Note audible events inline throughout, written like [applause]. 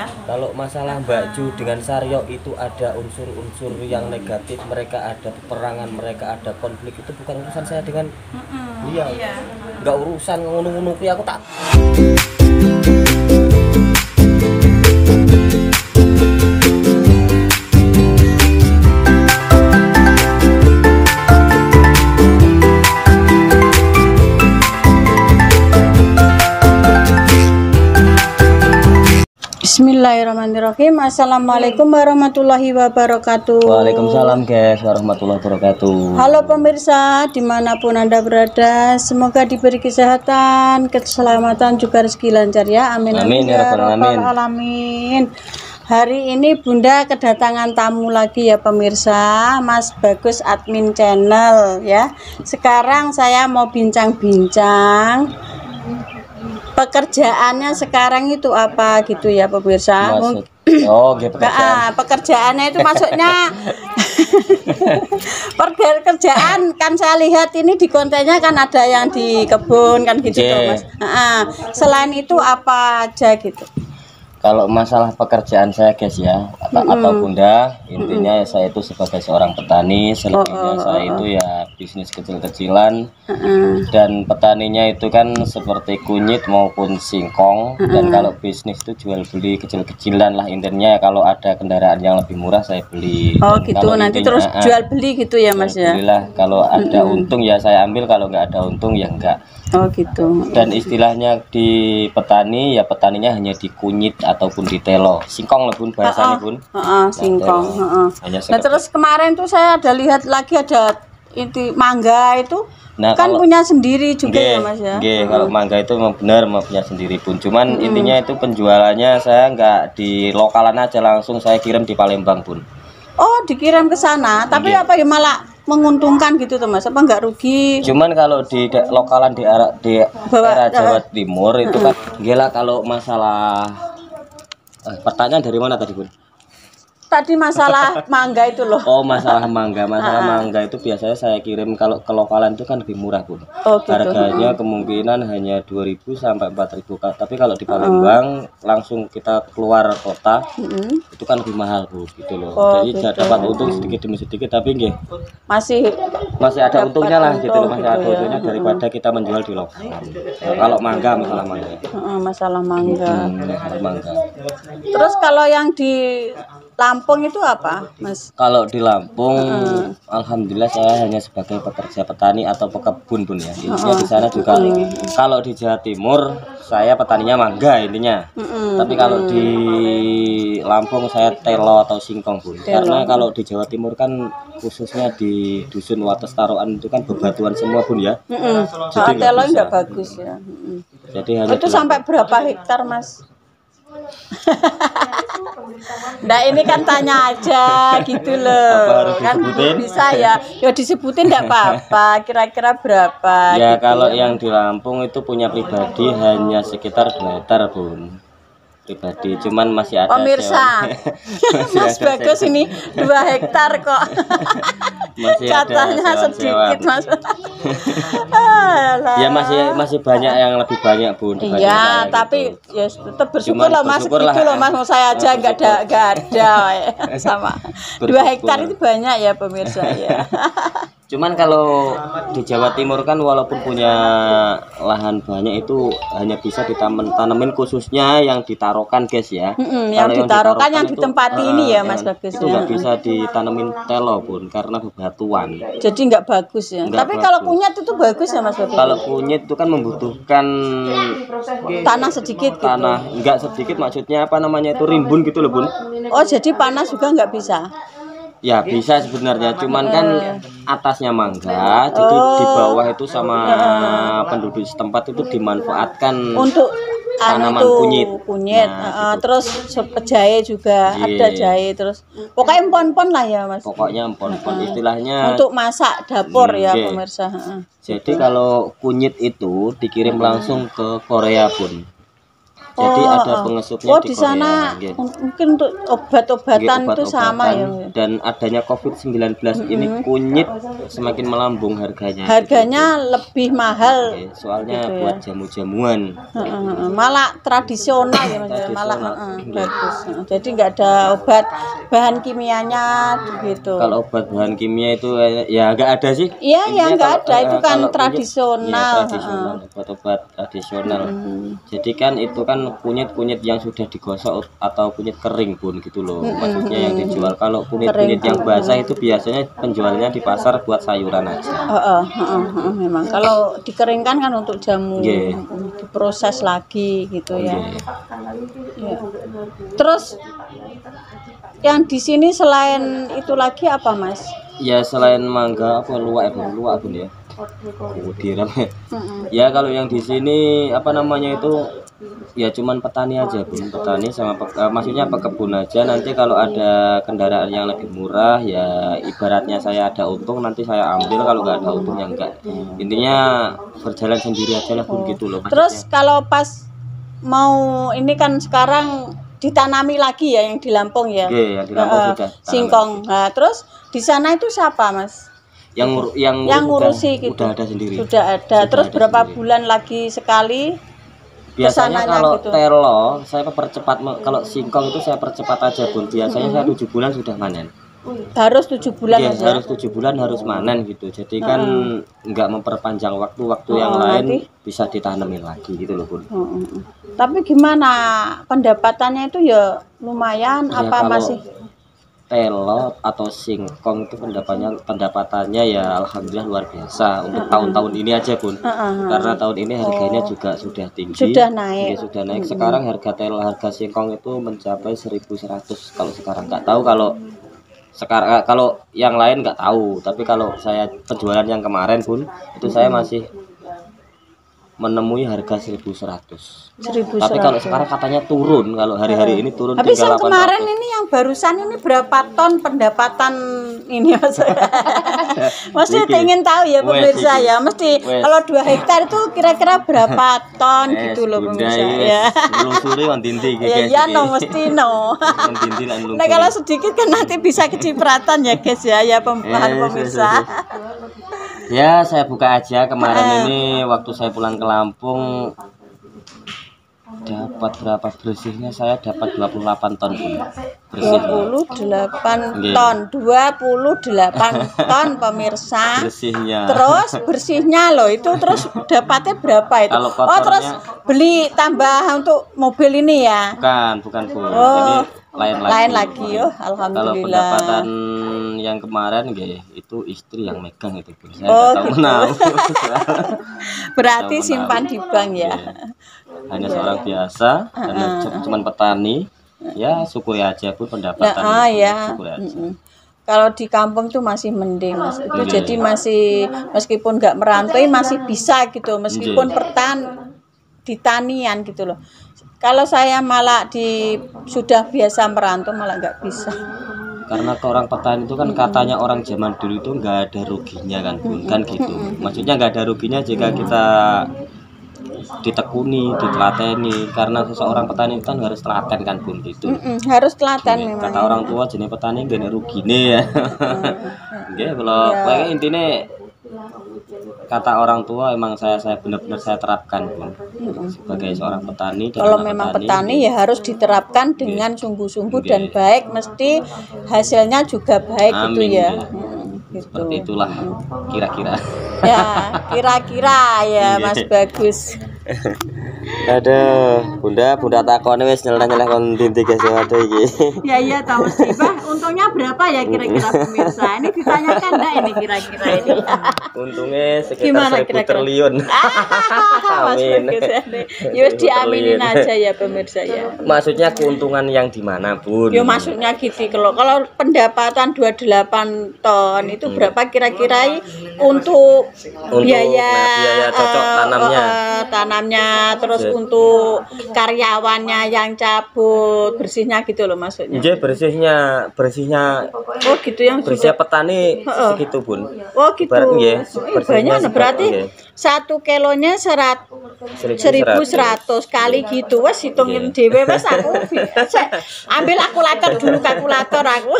ya. Kalau masalah Mbak Ju dengan Saryo itu ada unsur-unsur yang negatif, mereka ada peperangan, mereka ada konflik itu bukan urusan saya dengan Mm-mm, Iya. Nggak urusan ngono-ngono kuwi aku tak Bismillahirrahmanirrahim Assalamualaikum warahmatullahi wabarakatuh Waalaikumsalam guys warahmatullahi wabarakatuh. Halo pemirsa di mana pun anda berada Semoga diberi kesehatan Keselamatan juga rezeki lancar ya Amin Amin, ya Rabbal alamin. alamin. Hari ini bunda kedatangan tamu lagi ya pemirsa Mas Bagus admin channel ya Sekarang saya mau bincang-bincang Pekerjaannya sekarang itu apa gitu ya pemirsa Maksud Oh, gitu Ah, pekerjaannya itu maksudnya [laughs] pekerjaan kan saya lihat ini di kontennya kan ada yang di kebun kan gitu toh, Mas. Ah, selain itu apa aja gitu. Kalau masalah pekerjaan saya guys ya atau, atau bunda intinya saya itu sebagai seorang petani selebihnya Oh, oh, saya itu ya bisnis kecil-kecilan. Heeh. dan petaninya itu kan seperti kunyit maupun singkong. Dan kalau bisnis itu jual beli kecil-kecilan lah intinya kalau ada kendaraan yang lebih murah saya beli. Oh Dan gitu. Kalau nanti intinya, terus ah, jual beli gitu ya Mas ya. kalau ada untung ya saya ambil. Kalau nggak ada untung ya enggak Oh gitu. dan istilahnya di petani ya petaninya hanya di kunyit ataupun di telo singkong lah bun bahasanya bun Heeh, singkong, telo. heeh. hanya Nah, terus kemarin tuh saya ada lihat lagi ada itu mangga itu Nah, kan kalau- punya sendiri juga Nggih, ya Mas ya. nggih, kalau mangga itu memang benar memang punya sendiri pun. Cuman intinya itu penjualannya saya nggak di lokalan aja langsung saya kirim di Palembang pun. Oh, dikirim ke sana, tapi apa ya malah menguntungkan gitu tuh Mas? Apa nggak rugi? Cuman kalau di da- lokalan di arah di Bawa- daerah Jawa Timur itu kan gila kalau masalah eh, pertanyaan dari mana tadi bun? Tadi masalah mangga itu loh. Oh masalah mangga, masalah mangga itu biasanya saya kirim kalau ke lokalan itu kan lebih murah pun. Oh gitu. Harganya kemungkinan hanya 2000 sampai 4000 Kak. Tapi kalau di Palembang langsung kita keluar kota Mm-mm. itu kan lebih mahal bu gitu loh. Oh, Jadi gitu. dapat untung sedikit demi sedikit tapi nggih Masih masih ada untungnya lah gitu loh, masih untung ada gitu ya. untungnya daripada kita menjual di lokalan. Nah, kalau mangga masalah mangga. Heeh, masalah mangga. Hmm, masalah mangga. Terus kalau yang di Lampung itu apa, Mas? Kalau di Lampung, alhamdulillah saya hanya sebagai pekerja petani atau pekebun pun ya. Intinya di sana juga. Kalau di Jawa Timur, saya petaninya mangga intinya. Mm-mm. Tapi kalau di Lampung saya telo atau singkong pun. Karena kalau di Jawa Timur kan khususnya di dusun Wates Taruan itu kan bebatuan semua pun ya. Mm-mm. Jadi telo bisa. nggak bagus ya. Jadi hanya Itu sampai berapa hektar, Mas? [laughs] Nah ini kan tanya aja gitu loh. Kan disebutin? bisa ya. Ya disebutin enggak apa-apa. Kira-kira berapa Ya gitu. kalau yang di Lampung itu punya pribadi hanya sekitar 2 hektar bun pribadi cuman masih ada pemirsa. [laughs] masih Mas ada Bagus ini dua hektar kok. [laughs] Masih katanya sedikit Mas. [laughs] Ya masih masih banyak yang lebih banyak dibanding Iya, saya tapi gitu. ya tetap bersyukur loh mas. bersyukur gitu loh mas. Mau saya aja nggak ada nggak ada sama. Dua hektar itu banyak ya pemirsa ya. Cuman kalau di Jawa Timur kan walaupun punya lahan banyak itu hanya bisa ditanem tanemin khususnya yang ditarokan guys ya Mm-mm, yang Kalau ditarokan yang ditempati ah, ini ya yang mas bagus itu ya. nggak bisa ditanemin telo pun karena bebatuan Jadi nggak bagus ya. Nggak Tapi kalau bagus. kunyit itu bagus ya mas bagus. kalau kunyit itu kan membutuhkan Tanah sedikit gitu. tanah enggak sedikit maksudnya apa namanya itu rimbun gitu loh bun Oh jadi panas juga nggak bisa. Ya bisa sebenarnya cuman kan atasnya mangga jadi di bawah itu sama penduduk setempat itu dimanfaatkan Untuk anu Tanaman itu kunyit. kunyit. Nah, Heeh, gitu. terus jahe juga Iya. ada jahe terus. Pokoknya empon-empon lah ya mas. pokoknya empon-empon istilahnya Untuk masak dapur ya Iya. pemirsa. Jadi kalau kunyit itu dikirim langsung ke Korea pun Jadi Oh, ada oh. pengesupnya Oh, di di sana Korea, un- mungkin untuk obat-obatan Nggih, itu sama ya. Dan adanya COVID-19 ini kunyit semakin melambung harganya. Harganya lebih mahal. Nggih, soalnya Gitu ya. buat jamu-jamuan. Heeh. malah tradisional ya Mas. Tradisional. malah bagus. Jadi nggak ada obat bahan kimianya gitu. Kalau obat bahan kimia itu eh, ya nggak ada sih. Iya, ya nggak ada. eh, Itu kan kalau kunyit, tradisional, iya, tradisional, obat-obat tradisional. Jadi kan itu kan kunyit-kunyit yang sudah digosok atau kunyit kering pun gitu loh. Maksudnya yang dijual. Kalau kunyit-kunyit yang basah itu biasanya penjualnya di pasar buat sayuran aja. Heeh, heeh, heeh, memang kalau dikeringkan kan untuk jamu. Heeh, diproses lagi gitu ya. Nggih. Ya. Terus yang di sini selain itu lagi apa mas? Ya selain mangga apa luwak ya baru luwak pun ya. Oh, direm. Mm-mm. ya kalau yang di sini apa namanya itu ya cuman petani aja bun petani sama pe- eh, maksudnya pekebun aja nanti kalau ada kendaraan yang lebih murah ya ibaratnya saya ada untung nanti saya ambil kalau nggak ada untung ya enggak intinya berjalan sendiri aja lah bun gitu loh maksudnya. Terus kalau pas mau ini kan sekarang ditanami lagi ya yang di Lampung ya. Oke, yang di Lampung Heeh, sudah singkong. Nah, terus di sana itu siapa mas? yang yang, Yang ngurus ngurusi udah, gitu. udah ada sendiri Sudah ada. Sudah terus ada berapa sendiri. bulan lagi sekali? Biasanya kalau gitu. telo saya percepat kalau singkong itu saya percepat aja bun biasanya saya tujuh bulan sudah manen Harus tujuh bulan ya? harus tujuh bulan harus manen gitu. Jadi kan nggak memperpanjang waktu-waktu yang Oh, lain nanti- bisa ditanemin lagi gitu loh bun. Heeh. Tapi gimana pendapatannya itu ya lumayan Ya, apa kalau masih? Telo atau singkong itu pendapatannya pendapatannya ya alhamdulillah luar biasa untuk tahun-tahun ini aja bun. Heeh. Karena tahun ini harganya juga sudah tinggi. Oh. Sudah naik. Iya, sudah naik. Sekarang harga telo harga singkong itu mencapai 1.100 kalau sekarang nggak tahu kalau sekarang kalau yang lain nggak tahu tapi kalau saya penjualan yang kemarin pun itu saya masih menemui harga 1100 Seribu tapi kalau sekarang katanya turun kalau hari-hari ini turun Habis yang kemarin 800 ini yang barusan ini berapa ton pendapatan ini mas? [laughs] Mesti ingin tahu ya pemirsa ya. Mesti kalau dua hektar itu kira-kira berapa [laughs] ton gitu loh pemirsa [laughs] iya, ya. nelusuri wan dinti iki, Ya iki. no mesti no. Nah kalau sedikit kan nanti bisa kecipratan ya guys ya ya pem- pemirsa. Ya, saya buka aja kemarin Eh. ini waktu saya pulang ke Lampung dapat berapa bersihnya saya dapat 28 ton Bun. bersihnya 28 Nggih. ton, 28 [laughs] ton pemirsa. bersihnya Terus bersihnya loh itu terus dapatnya berapa itu? Kalau oh kotornya- terus beli tambah untuk mobil ini ya? bukan bukan Bu Oh, jadi lain lagi Lain lagi oh kalau alhamdulillah. pendapatan yang kemarin nggih, itu istri yang megang itu saya Oh, tahu gitu. [laughs] Berarti Tahu simpan di bank ya. Hanya seorang biasa cuman petani ya syukuri aja Nah, pendapatan ah itu, ya. syukuri aja Mm-mm. Kalau di kampung tuh masih mending mas. Itu jadi masih meskipun nggak merantau masih bisa gitu. Meskipun pertan di tanian gitu loh. Kalau saya malah di sudah biasa merantau malah nggak bisa. Karena ke orang petani itu kan katanya orang zaman dulu itu nggak ada ruginya kan bun kan gitu. Maksudnya nggak ada ruginya jika kita ditekuni ditelateni. Karena seseorang petani itu kan harus telaten kan bun gitu. Harus telaten memang. kata orang tua jenis petani gak ada rugine ya. Nggih, kalau Ya. intinya kata orang tua emang saya saya benar-benar saya terapkan bun sebagai seorang petani dan Kalau memang petani ya harus diterapkan dengan sungguh-sungguh dan baik, mesti hasilnya juga baik gitu Amin, ya. nggih. Mm, gitu. seperti itulah kira-kira Ya, kira-kira ya [laughs] Mas Nggih. Bagus. [laughs] Aduh, bunda, bunda takone wis nyeleneh kon dinti guys ya aduh iki. [laughs] Ya iya tahu Mas Ibah, untungnya berapa ya kira-kira pemirsa? Ini ditanyakan enggak ini kira-kira ini? Untungnya sekitar Gimana 1000 kira-kira? triliun. [laughs] Mas Amin. Ya. Ya wis diaminin aja ya pemirsa ya. Maksudnya keuntungan yang di mana, Bun? Yo maksudnya gitu kalau kalau pendapatan 28 ton itu berapa kira-kira untuk, Untuk, biaya, nah, biaya cocok eh, tanamnya. eh, tanamnya terus Oke. untuk karyawannya yang cabut bersihnya gitu loh maksudnya. Nggih, bersihnya bersihnya Oh gitu yang bersihnya sudah petani Heeh. segitu, Bun. Oh gitu. Ibarat Oh, iya, bersihnya banyak berarti. Satu kilonya serat seribu seratus. kali gitu. Wes hitungin dewe wes aku ambil kalkulator dulu kalkulator aku.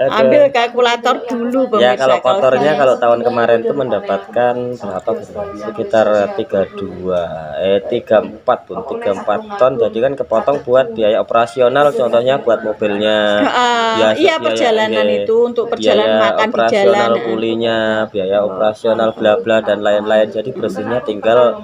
Ambil kalkulator dulu ya kalau kotornya kalau tahun kemarin tuh mendapatkan berapa sekitar 32 eh 34 pun 34 ton. Jadi kan kepotong buat biaya operasional contohnya buat mobilnya. Biasa iya biaya- perjalanan iya, itu untuk perjalanan biaya makan di operasional jalan. kulinya biaya operasional bla bla dan lain-lain jadi bersihnya tinggal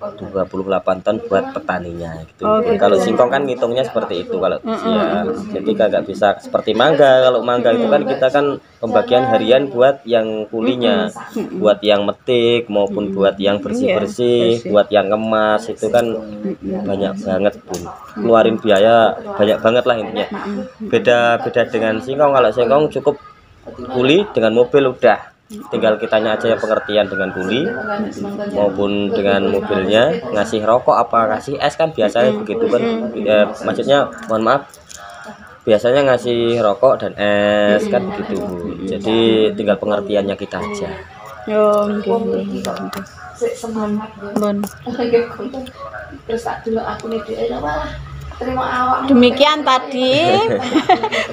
28 ton buat petaninya gitu. Oh, gitu. Kalau singkong kan ngitungnya seperti itu kalau ya. Jadi kagak bisa seperti mangga. Kalau mangga itu kan kita kan pembagian harian buat yang kulinya, buat yang metik maupun buat yang bersih-bersih, buat yang ngemas itu kan banyak banget pun. Keluarin biaya banyak banget lah intinya. Beda beda dengan singkong. Kalau singkong cukup kuli dengan mobil udah tinggal kitanya aja yang pengertian dengan kuli maupun dengan mobilnya ngasih rokok apa ngasih es kan biasanya begitu kan ya, maksudnya mohon maaf biasanya ngasih rokok dan es kan begitu Bu. jadi tinggal pengertiannya kita aja nggih, nggih, nggih. Bon. Terus tak dulu aku nih dia apa? Terima awak. Demikian tadi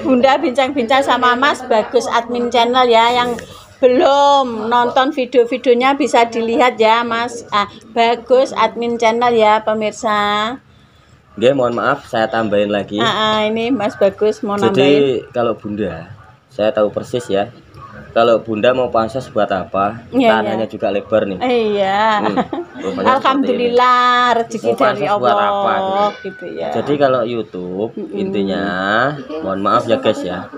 Bunda bincang-bincang sama Mas Bagus admin channel ya yang belum nonton video-videonya bisa dilihat ya Mas ah, Bagus admin channel ya pemirsa. Oke, mohon maaf saya tambahin lagi Ah, ah, ini Mas Bagus mau nambahin. jadi kalau bunda saya tahu persis ya kalau bunda mau pansos buat apa Iya, tanahnya juga lebar nih Iya. Hmm, [laughs] rupanya Alhamdulillah rezeki dari pansos buat apa, Allah gitu ya. Jadi kalau YouTube intinya mohon maaf ya guys ya.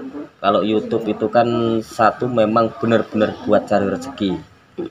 Kalau YouTube itu kan satu memang benar-benar buat cari rezeki.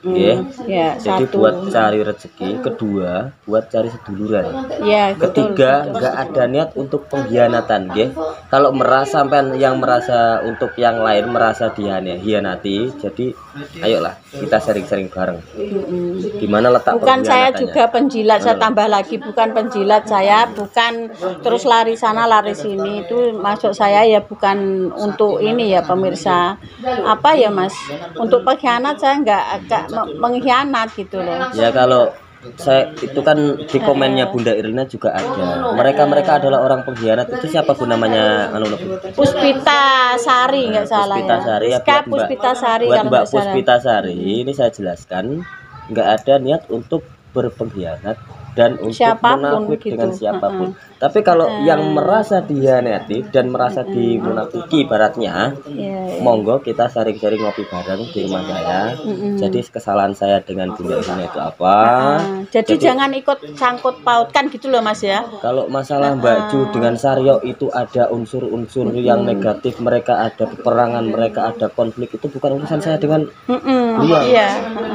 Ya. Ya, Jadi satu. buat cari rezeki, kedua buat cari seduluran. Ya, betul. Ketiga nggak ada niat untuk pengkhianatan, ya. Kalau merasa sampean yang merasa untuk yang lain merasa dihianati, jadi ayolah kita sering-sering bareng. Mm-mm. Gimana letak Bukan saya juga penjilat, saya tambah lagi bukan penjilat saya, bukan terus lari sana lari sini itu masuk saya ya bukan untuk ini ya pemirsa. Apa ya Mas? Untuk pengkhianat saya nggak me- mengkhianat gitu loh. Ya kalau saya itu kan di komennya Bunda Irina juga ada. Mereka mereka adalah orang pengkhianat itu siapa pun namanya anu? Puspita Sari nggak salah Puspita ya. Sari ya buat Mbak, Puspita Sari buat Mbak. Puspita Sari ini saya jelaskan nggak ada niat untuk berpengkhianat dan untuk Siapa pun munafik gitu. dengan siapa pun. Tapi kalau yang merasa dihianati dan merasa dimunafiki baratnya, Iya, iya. monggo kita sering-sering ngopi bareng di rumah saya. Jadi kesalahan saya dengan Bunda Irina itu apa? Ah, jadi, jangan ikut sangkut pautkan gitu loh Mas ya. Kalau masalah Mbak Ju dengan Saryo itu ada unsur-unsur yang negatif, mereka ada peperangan, mereka ada konflik itu bukan urusan saya dengan Mm-mm, Iya. Iya.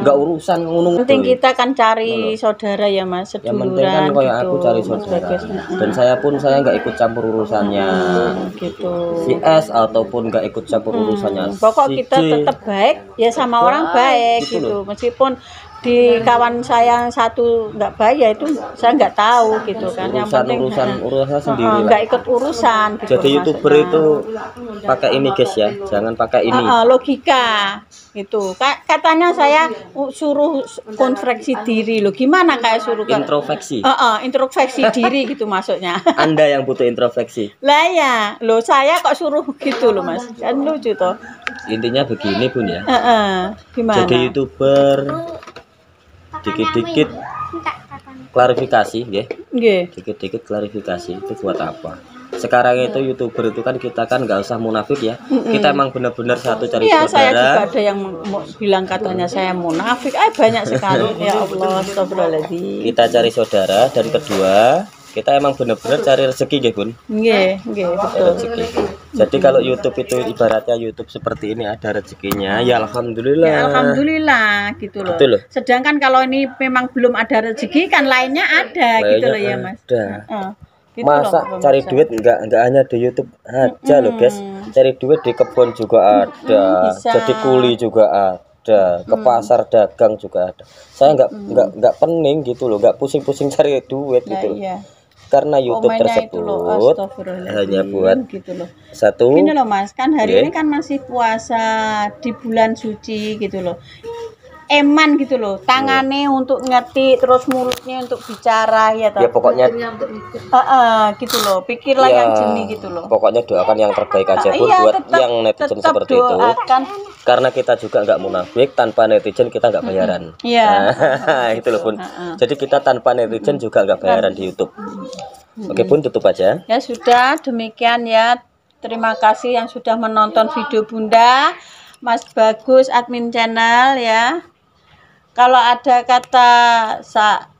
nggak urusan ngunung penting kita kan cari saudara ya mas yang penting kan kayak gitu aku cari saudara. Dan saya pun saya nggak ikut campur urusannya. Gitu. Si S ataupun nggak ikut campur urusannya. pokok si kita tetap baik ya sama orang baik gitu gitu. meskipun di kawan saya yang satu nggak baik ya itu saya nggak tahu gitu kan. Yang urusan penting urusan urusan sendiri nggak ikut urusan gitu jadi youtuber maksudnya. itu pakai ini guys ya. Jangan pakai ini. Eh, eh, logika Ka- katanya saya uh, suruh konfreksi diri lo gimana kayak suruh ke introspeksi Eh, eh, introspeksi diri gitu maksudnya. [laughs] Anda yang butuh introspeksi Lah ya, lo saya kok suruh gitu loh mas, kan lucu toh. intinya begini bun ya. Heeh, gimana? jadi youtuber dikit-dikit klarifikasi ya Nggih. dikit-dikit klarifikasi itu buat apa sekarang itu youtuber itu kan kita kan nggak usah munafik ya kita emang benar-benar satu cari Iya, saya juga saudara ada yang mau bilang katanya saya munafik. Eh banyak sekali. ya Allah, [laughs] astagfirullahaladzim. kita cari saudara dan kedua kita emang benar-benar cari rezeki ya bun Nggih, nggih, betul. rezeki jadi kalau YouTube itu ibaratnya YouTube seperti ini ada rezekinya ya alhamdulillah Ya, alhamdulillah gitu loh. Betul loh. Sedangkan kalau ini memang belum ada rezeki kan lainnya ada gitu loh ya mas. ada Heeh, gitu masa loh, cari pemirsa. duit nggak nggak hanya di YouTube aja loh guys cari duit di kebun juga ada bisa. jadi kuli juga ada ke pasar dagang juga ada saya nggak nggak nggak pening gitu loh nggak pusing-pusing cari duit Nah, gitu iya. Karena YouTube itu loh, tersebut astagfirullahaladzim. hanya buat gitu loh. satu Gini loh Mas, kan hari Oke. ini kan masih puasa di bulan suci gitu loh. Eman gitu loh. Tangannya untuk ngetik terus mulutnya untuk bicara ya toh? Ya pokoknya mikir. Heeh, gitu loh. Pikirlah ya, yang jernih gitu loh. Pokoknya doakan yang terbaik aja pun iya, buat tetap- yang netizen tetap seperti itu. doakan. karena kita juga nggak munafik tanpa netizen kita nggak bayaran. Iya. Nah, [laughs] itu loh pun jadi kita tanpa netizen juga nggak bayaran di YouTube. Oke pun tutup aja. Ya sudah, demikian ya. Terima kasih yang sudah menonton video Bunda, Mas Bagus admin channel ya. Kalau ada kata sa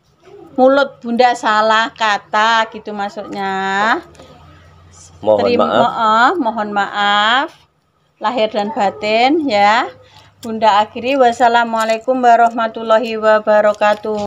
mulut Bunda salah kata gitu maksudnya. mohon Terima maaf eh, mohon maaf lahir dan batin ya. Bunda akhiri wassalamualaikum warahmatullahi wabarakatuh.